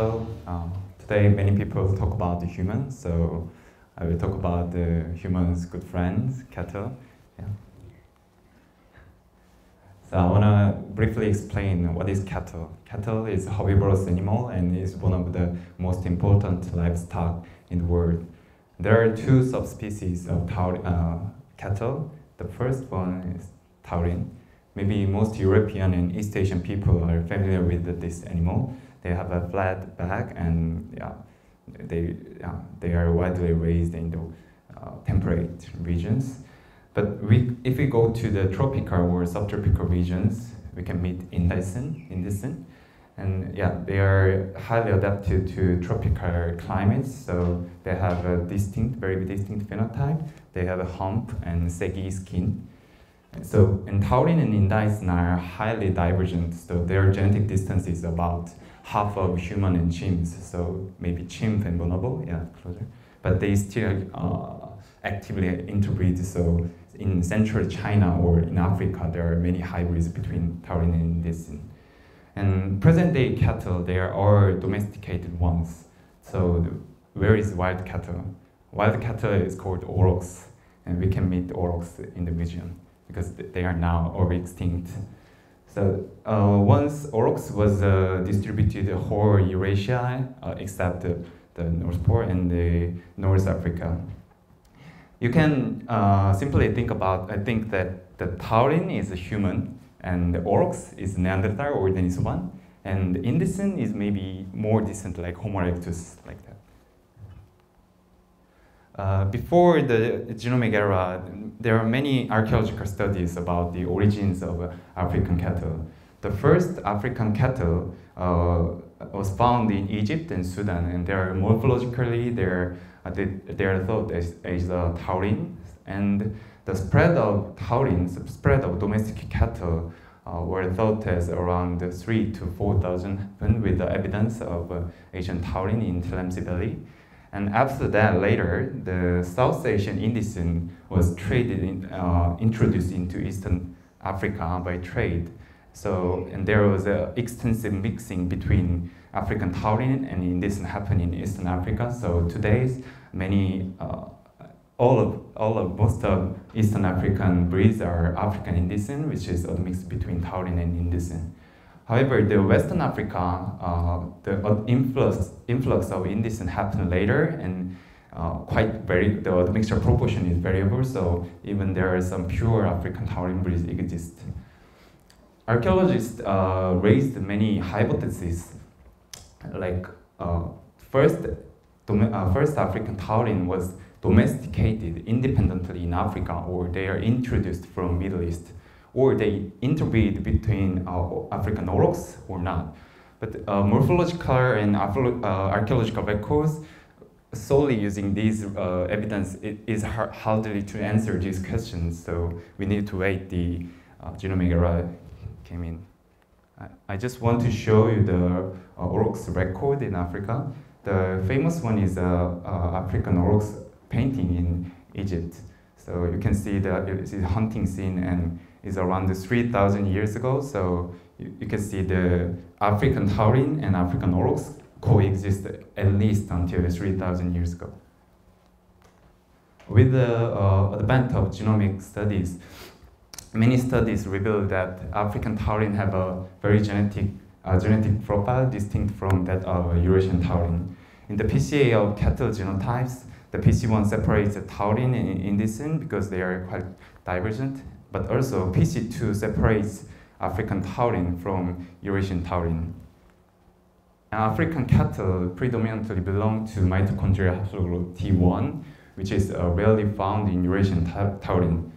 Um, today, many people talk about the human, so I will talk about the human's good friends, cattle. Yeah. So I want to briefly explain what is cattle. Cattle is a herbivorous animal and is one of the most important livestock in the world. There are two subspecies of uh, cattle. The first one is taurine. Maybe most European and East Asian people are familiar with this animal. They have a flat back and yeah, they, yeah, they are widely raised in the uh, temperate regions. But we, if we go to the tropical or subtropical regions, we can meet indicine, indicine. And yeah, they are highly adapted to tropical climates, so they have a distinct, very distinct phenotype. They have a hump and saggy skin. So, and and indicine are highly divergent, so their genetic distance is about half of human and chimps, so maybe chimp and bonobo, yeah, closer. But they still uh, actively interbreed, so in central China or in Africa, there are many hybrids between taurine and indicine. And present-day cattle, they are all domesticated ones. So where is wild cattle? Wild cattle is called aurochs, and we can meet aurochs in the region because they are now all extinct. So uh, once aurochs was uh, distributed whole Eurasia, uh, except the, the North Pole and the North Africa. You can uh, simply think about, I think that the taurine is a human, and the aurochs is Neanderthal or Denisovan, and Indicine is maybe more distant, like Homo erectus, like that. Uh, before the genomic era, there are many archaeological studies about the origins of uh, African cattle. The first African cattle uh, was found in Egypt and Sudan, and they are morphologically they're uh, they, they are thought as, as uh, taurine, and the spread of taurine, the spread of domestic cattle, uh, were thought as around three to four thousand, with the evidence of ancient taurine in Tlemcen Valley. And after that, later, the South Asian indicine was traded in, uh, introduced into Eastern Africa by trade. So, and there was an extensive mixing between African taurine and indicine happening in Eastern Africa. So today's many, uh, all of, all of, most of Eastern African breeds are African indicine, which is a mix between taurine and indicine. However, the Western Africa, uh, the influx, influx of indicine happened later and uh, quite very, the, mixture proportion is variable, so even there are some pure African taurine breeds exist. Archaeologists uh, raised many hypotheses, like uh, first, uh, first African taurine was domesticated independently in Africa or they are introduced from Middle East or they interbreed between uh, African aurochs or not. But uh, morphological and uh, archaeological records solely using these uh, evidence it is hard, hardly to answer these questions. So we need to wait the uh, genomic era came in. I, I just want to show you the uh, record in Africa. The famous one is uh, African aurochs painting in Egypt. So you can see the, a hunting scene and is around 3,000 years ago. So you, you, can see the African taurine and African aurochs coexist at least until 3,000 years ago. With the uh, advent of genomic studies, many studies reveal that African taurine have a very genetic, uh, genetic profile distinct from that of Eurasian taurine. In the PCA of cattle genotypes, the PC1 separates the taurine and indicine because they are quite divergent, but also PC2 separates African taurine from Eurasian taurine. And African cattle predominantly belong to mitochondrial haplogroup T1, which is uh, rarely found in Eurasian taurine.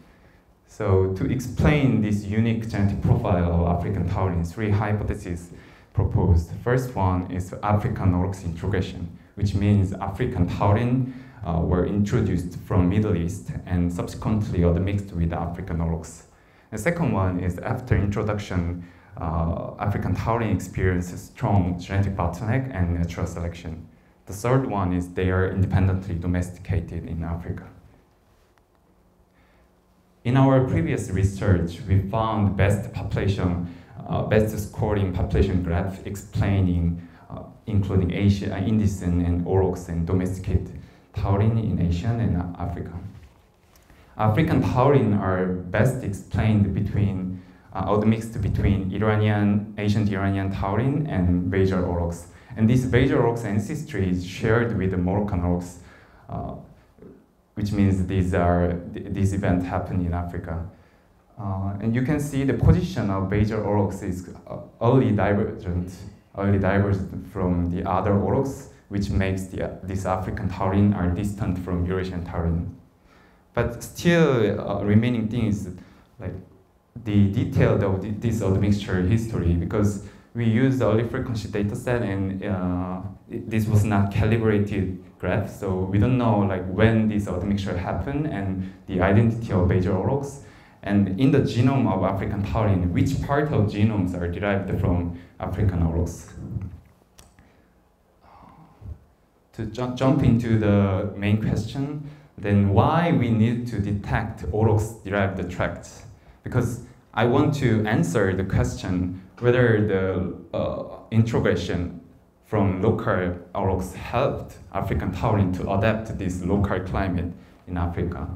So to explain this unique genetic profile of African taurine, three hypotheses proposed. First one is African aurochs introgression, which means African taurine uh, were introduced from Middle East and subsequently mixed with African aurochs. The second one is after introduction, uh, African taurine experiences strong genetic bottleneck and natural selection. The third one is they are independently domesticated in Africa. In our previous research, we found best population, uh, best scoring population graph explaining uh, including Asia, uh, indicine and Aurochs and domesticate taurine in Asia and Africa. African taurine are best explained between uh, mixed between Iranian, ancient Iranian taurine and basal aurochs. And this basal aurochs ancestry is shared with the Moroccan aurochs, uh, which means these are these events happen in Africa. Uh, and you can see the position of basal aurochs is uh, early divergent, early divergent from the other aurochs, which makes the, this African taurine are distant from Eurasian taurine. But still, uh, remaining things like the detail of the, this admixture history because we used the allele frequency data set and uh, it, this was not calibrated graph, so we don't know like when this admixture happened and the identity of basal aurochs. And in the genome of African taurine, which part of genomes are derived from African aurochs? To ju jump into the main question, then why we need to detect aurochs derived tracts? Because I want to answer the question whether the uh, introgression from local aurochs helped African taurine to adapt to this local climate in Africa.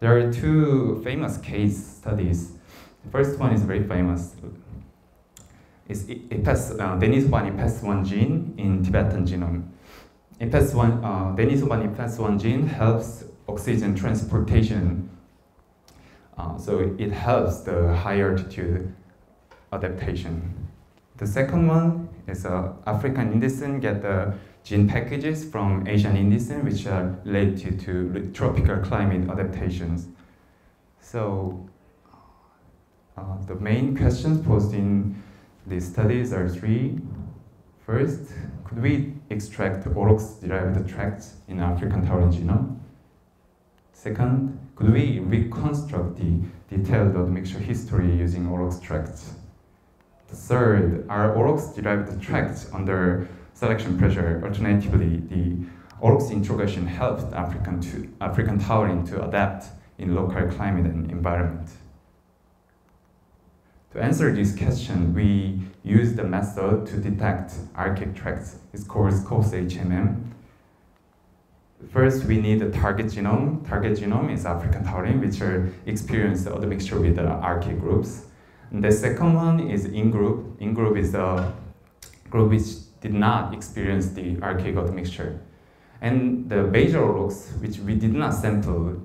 There are two famous case studies. The first one is very famous. It's EPAS, uh, Denisovan EPAS1 gene in Tibetan genome. EPAS1, uh, Denisovan EPAS1 gene helps oxygen transportation uh, so it helps the high altitude adaptation. The second one is uh, African indicine get the gene packages from Asian indicine, which are related to tropical climate adaptations. So uh, the main questions posed in these studies are three. First, could we extract aurochs-derived tracts in African taurine genome? Second, could we reconstruct the detailed admixture history using aurochs tracts? Third, are aurochs derived tracts under selection pressure? Alternatively, the aurochs introgression helped African, to, African taurine to adapt in local climate and environment. To answer this question, we use the method to detect archaic tracts. It's called SCOPES-HMM. First, we need a target genome. Target genome is African taurine, which are experienced the mixture with the archaic groups. And the second one is in-group. In-group is a group which did not experience the archaic mixture. And the basal aurochs, which we did not sample,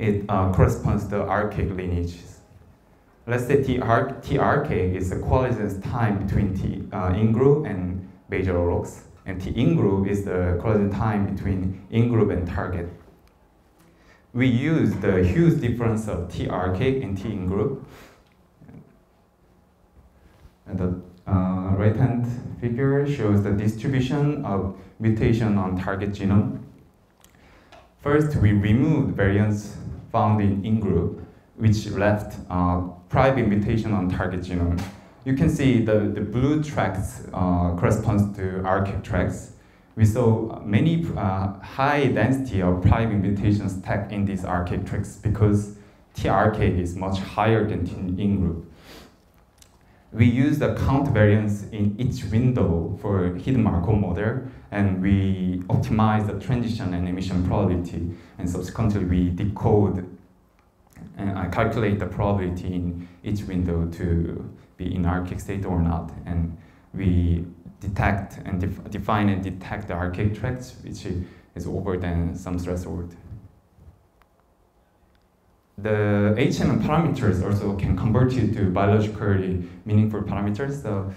it uh, corresponds to the archaic lineages. Let's say T, T archaic is the coalescence time between T uh, in-group and basal aurochs and T in-group is the closing time between in-group and target. We use the huge difference of TRK and T in-group. And the uh, right-hand figure shows the distribution of mutation on target genome. First, we removed variants found in in-group, which left uh, private mutation on target genome you can see the, the blue tracks uh, corresponds to archaic tracks. We saw many uh, high density of private mutations tagged in these archaic tracks because TRK is much higher than in group. We use the count variance in each window for hidden Markov model, and we optimize the transition and emission probability, and subsequently we decode and I calculate the probability in each window to be in archaic state or not. And we detect and def define and detect the archaic tracts, which is over than some threshold. The HMM parameters also can convert you to biologically meaningful parameters. So,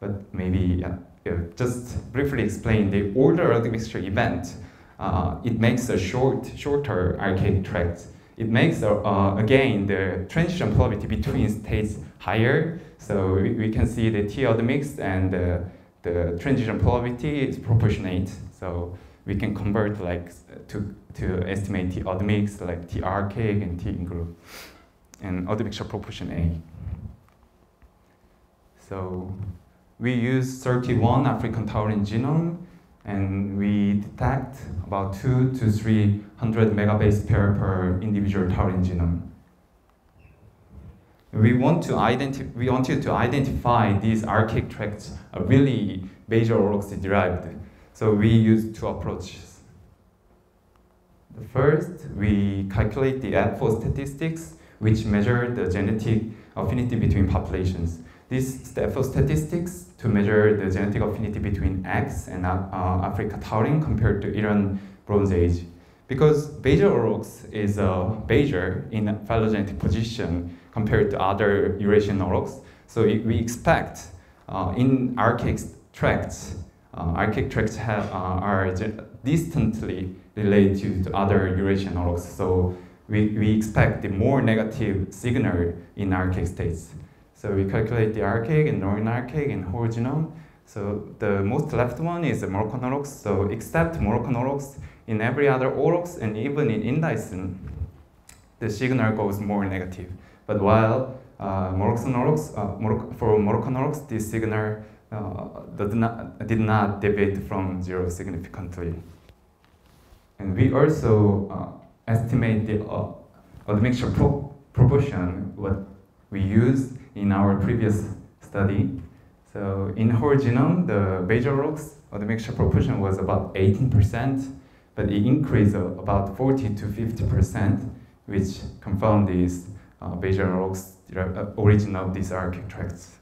but maybe yeah, just briefly explain the order of the mixture event. Uh, it makes a short, shorter archaic tract. It makes, uh, again, the transition probability between states higher so we, we can see the T of the mix and the, the transition probability is proportionate. So we can convert like to, to estimate T admix like T archaic and T in group and admixture proportion A. So we use 31 African taurine genome and we detect about two to 300 megabase pair per individual taurine genome we want to identify we wanted to identify these archaic tracts really basal aurochs derived. So we use two approaches. The first, we calculate the F4 statistics, which measure the genetic affinity between populations. This step of statistics to measure the genetic affinity between X and uh, Africa taurine compared to Iran Bronze Age. Because basal aurochs is a basal in a phylogenetic position compared to other Eurasian aurochs, so we expect uh, in archaic tracts, uh, archaic tracts have, uh, are distantly related to other Eurasian aurochs. So we, we expect the more negative signal in archaic states. So we calculate the archaic and non-archaic in whole genome. So the most left one is the Moroccan aurochs. So except Moroccan aurochs, in every other aurochs and even in indicine, the signal goes more negative. But while uh, Moroccan aurochs, uh, for Moroccan aurochs, this signal uh, did, not, did not deviate from zero significantly. And we also uh, estimate the uh, admixture pro proportion what we used in our previous study. So in whole genome, the basal rocks or the mixture proportion was about 18%, but it increased about 40 to 50%, which confirmed this uh, basal aurochs uh, origin of these archaic tracts.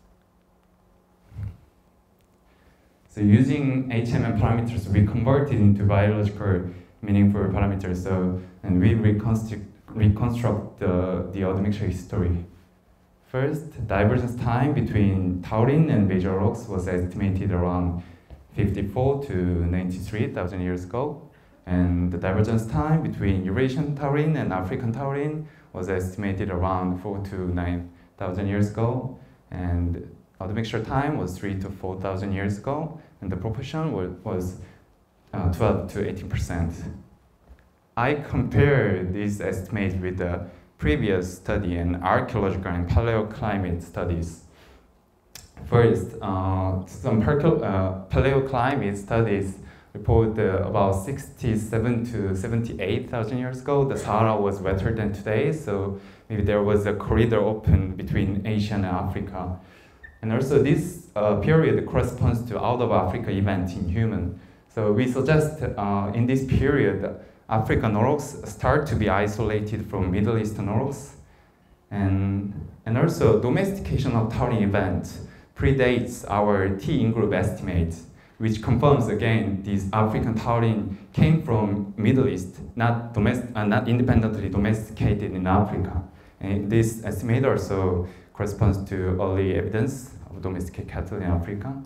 So using HMM parameters, we converted into biological meaningful parameters. So and we reconstruct reconstruct the, the admixture history. First, divergence time between taurine and basal aurochs was estimated around 54 to 93,000 years ago. And the divergence time between Eurasian taurine and African taurine was estimated around 4 to 9,000 years ago. And the admixture time was 3 to 4,000 years ago. And the proportion was, uh, 12 to 18 percent. I compare these estimates with the previous study in archaeological and paleoclimate studies. First, uh, some uh, paleoclimate studies report uh, about 67 to 78,000 years ago, the Sahara was wetter than today, so maybe there was a corridor open between Asia and Africa. And also this uh, period corresponds to out of Africa event in human. So we suggest uh, in this period, African aurochs start to be isolated from Middle Eastern aurochs. And, and also domestication of taurine event predates our T in-group estimate, which confirms again this African taurine came from Middle East, not, domest- uh, not independently domesticated in Africa. And this estimate also corresponds to early evidence of domesticated cattle in Africa.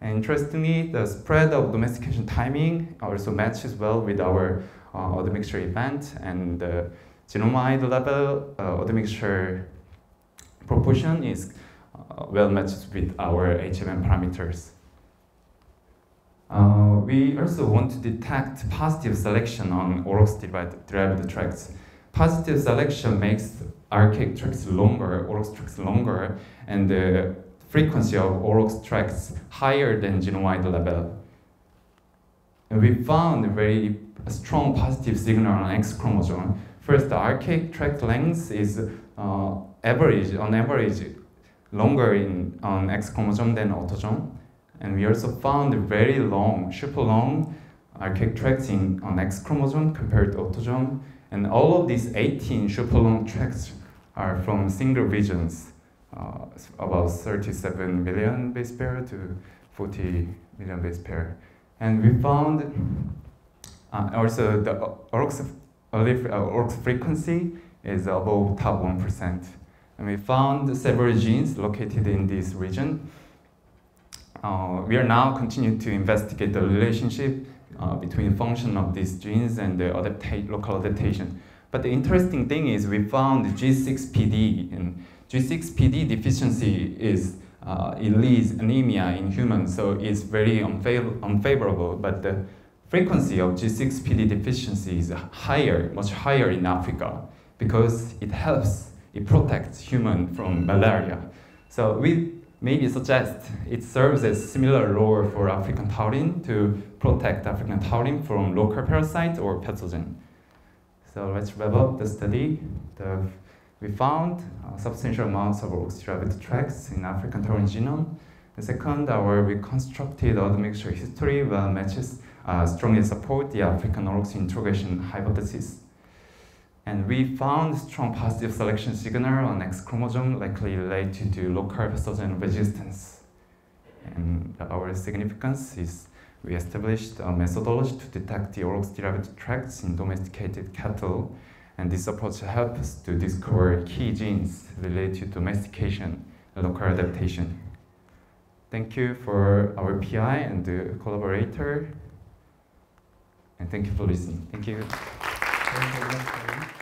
And interestingly, the spread of domestication timing also matches well with our uh, mixture event and the genome level uh, mixture proportion is uh, well matched with our HMM parameters. Uh, we also want to detect positive selection on aurochs derived tracts. Positive selection makes archaic tracks longer, aurochs tracks longer, and the frequency of aurochs tracks higher than genome-wide level. And we found a very strong positive signal on X chromosome. First, the archaic tract length is uh, average, on average, longer in, on X chromosome than autosome. And we also found very long, super long archaic tracts in, on X chromosome compared to autosome. And all of these 18 super long tracts are from single regions uh, about 37 million base pair to 40 million base pair. And we found uh, also the aurochs, aurochs frequency is above top 1%. And we found several genes located in this region. Uh, we are now continuing to investigate the relationship uh, between function of these genes and the adapta local adaptation. But the interesting thing is we found G6PD and G6PD deficiency is uh, it leads anemia in humans, so it's very unfav unfavorable. But the frequency of G6PD deficiency is higher, much higher in Africa, because it helps, it protects human from malaria. So we maybe suggest it serves a similar role for African taurine to protect African taurine from local parasites or pathogen. So let's wrap up the study. The we found uh, substantial amounts of oxygen tracts in African taurine genome, The second, our reconstructed admixture history well matches uh, strongly support the African aurochs introgression hypothesis. And we found strong positive selection signal on X chromosome likely related to local pathogen resistance. And our significance is we established a methodology to detect the aurochs-derived tracts in domesticated cattle, and this approach helps to discover key genes related to domestication and local adaptation. Thank you for our PI and the collaborator, and thank you for listening. Thank you. Thank you.